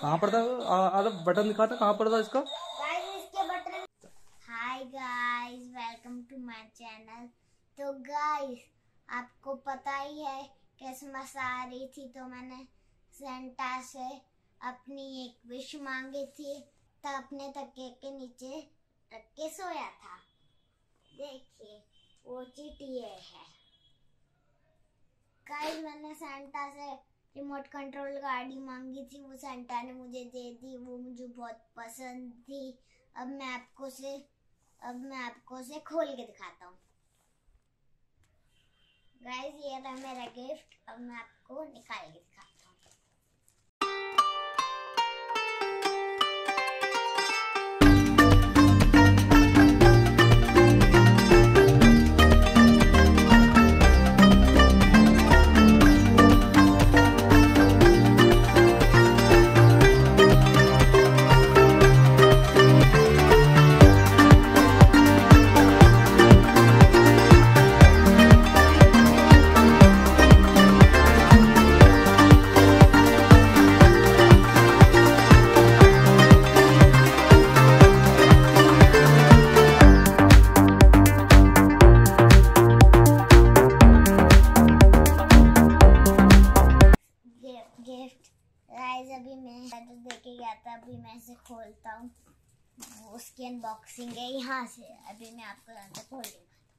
कहाँ पड़ता है आ- आधा बटन दिखाता कहाँ पड़ता है इसका? Hi guys welcome to my channel तो गाइस आपको पता ही है क्रिसमस आ रही थी तो मैंने सेंटा से अपनी एक विश मांगी थी। तो अपने तकिए के नीचे रख के सोया था। देखिए वो चीटिए है। गाइस मैंने सेंटा से रिमोट कंट्रोल गाड़ी मांगी थी, वो सेंटा ने मुझे दे दी, वो मुझे बहुत पसंद थी। अब मैं आपको से अब मैं आपको से खोल के दिखाता हूँ। गाइस ये रहा मेरा गिफ्ट अब मैं आपको निकाल के दिखाता मैं तो देखे गया था, अभी मैं इसे खोलता हूँ। उसकी अनबॉक्सिंग है, यहाँ से। अभी मैं आपको यहाँ से खोल दूँगा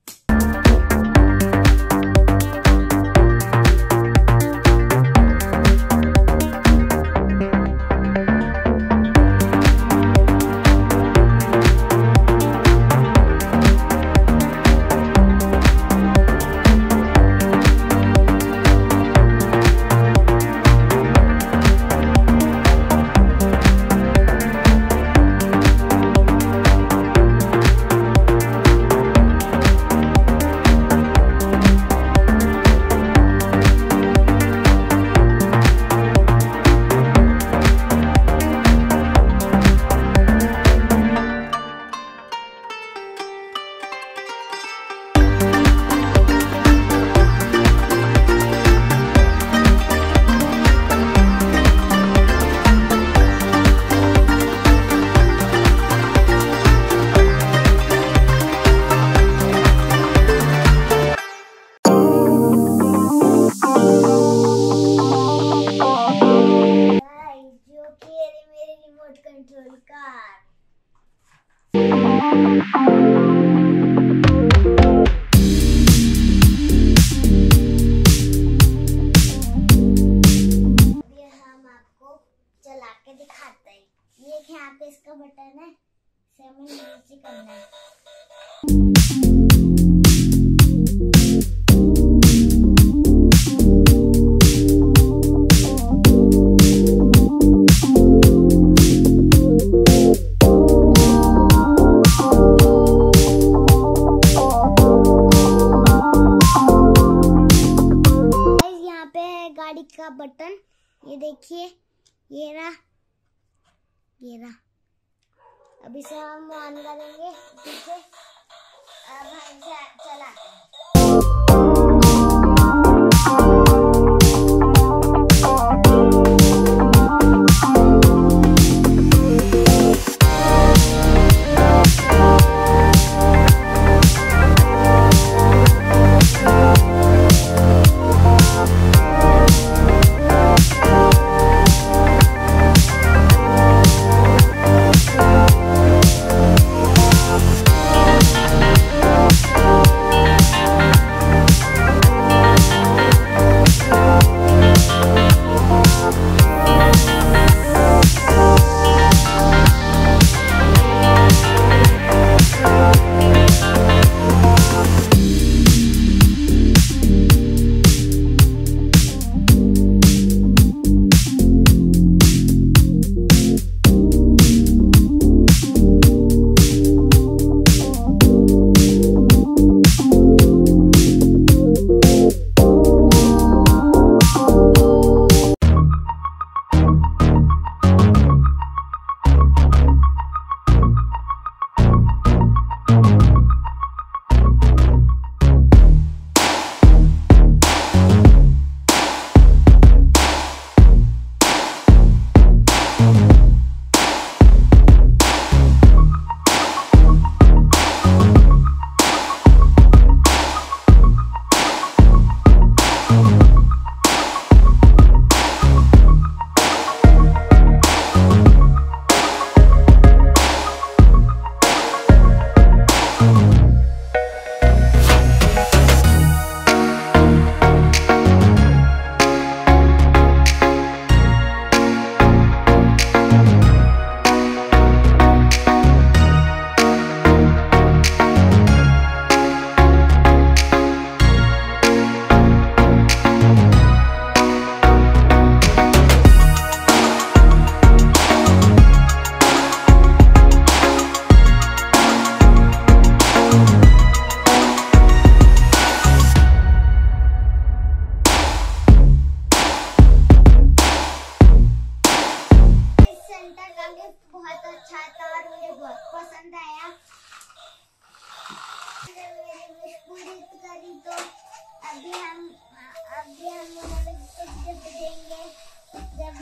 दिखाते हैं। ये यहाँ पे इसका बटन है? सेवन यूज़ करना है। गाड़ी का बटन, ये देखिए, ये रहा ये रहा। अभी से हम ऑन करेंगे पीछे अब हम चला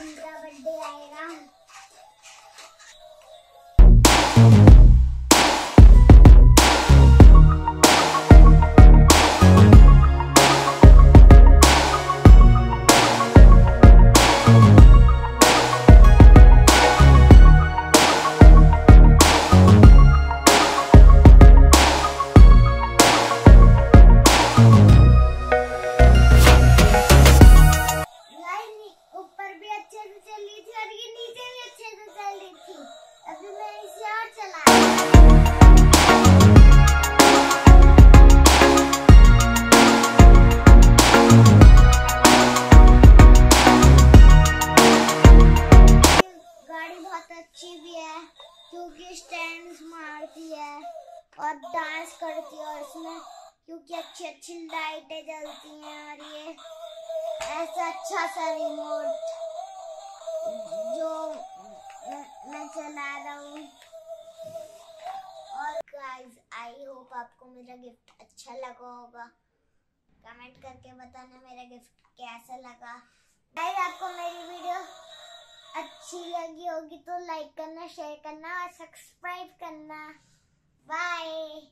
इनका बर्थडे आएगा और डांस करती है और इसमें क्योंकि अच्छी अच्छी लाइटें जलती हैं और ये ऐसा अच्छा सा रिमोट जो मैं चला रहा हूँ। और गाइस आई होप आपको मेरा गिफ्ट अच्छा लगा होगा। कमेंट करके बताना मेरा गिफ्ट कैसा लगा। गाइस आपको मेरी वीडियो अच्छी लगी होगी तो लाइक करना शेयर करना और सब्सक्राइब करना। Bye.